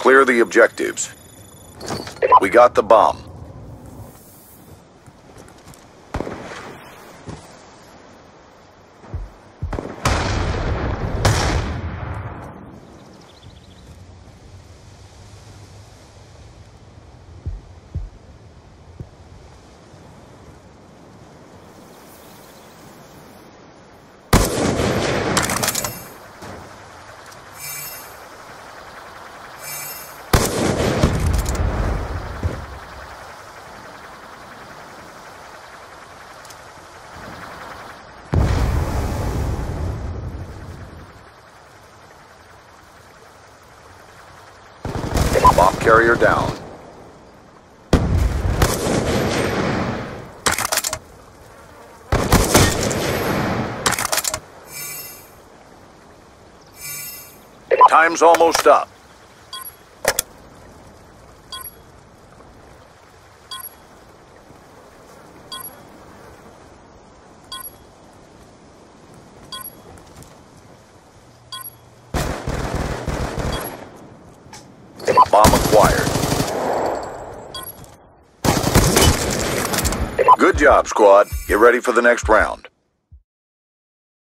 Clear the objectives. We got the bomb. Bomb carrier down. Time's almost up. Bomb acquired. Good job, squad. Get ready for the next round.